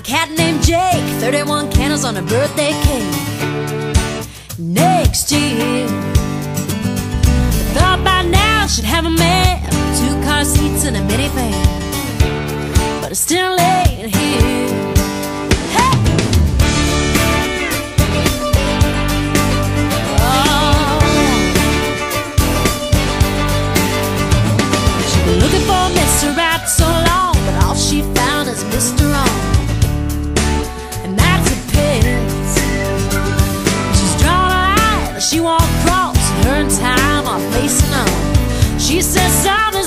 a cat named Jake, 31 candles on a birthday cake. Next year, I thought by now I should have a man, two car seats and a minivan. But I still facing on. She says something's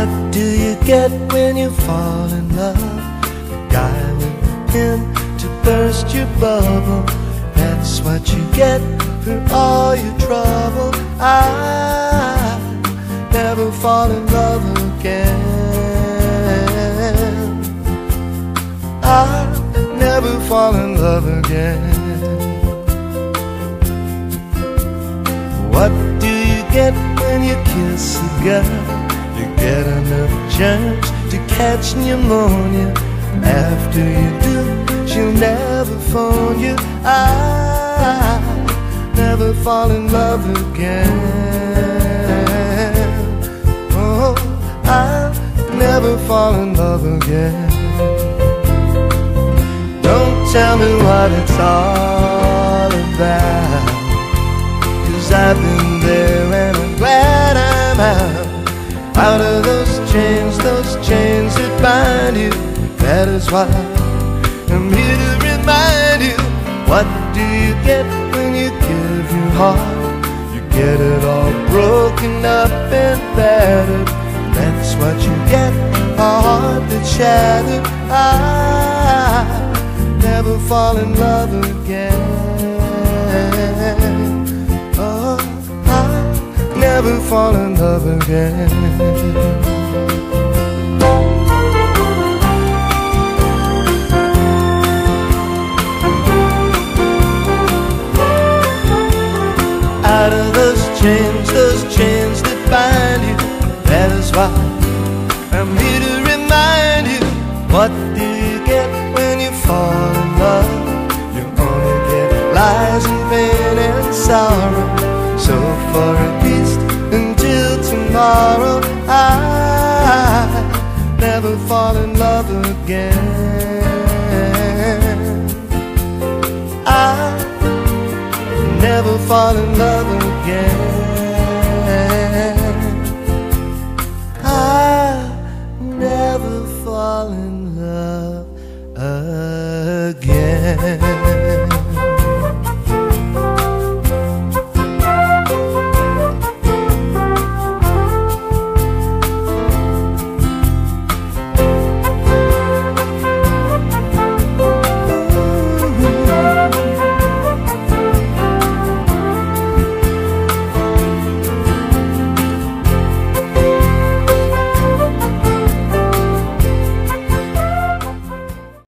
What do you get when you fall in love? A guy with a pin to burst your bubble. That's what you get for all your trouble. I never fall in love again. I never fall in love again. What do you get when you kiss a girl? Get enough germs to catch pneumonia. After you do, she'll never phone you. I never fall in love again. Oh, I never fall in love again. Don't tell me what it's all about. Cause I've been there Out of those chains, those chains that bind you. That is why I'm here to remind you. What do you get when you give your heart? You get it all broken up and battered. That's what you get, a heart that's shattered. I never fall in love again fall in love again out of those chains, those chains that bind you. That is why I'm here to remind you what do you get when you fall in love? You only get lies and pain and sorrow. Tomorrow, I never fall in love again. I never fall in love again.